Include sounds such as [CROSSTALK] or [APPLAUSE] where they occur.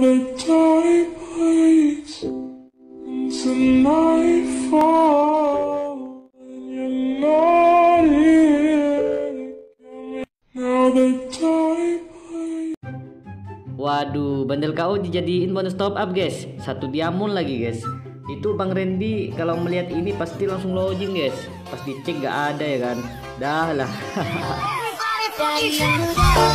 the time waits tonight and you're not here. Now the time. Waduh, bandel kau dijadiin bonus top up guys Satu diamond lagi guys Itu Bang Randy kalau melihat ini pasti langsung login guys Pas dicek gak ada ya kan Dah lah [LAUGHS]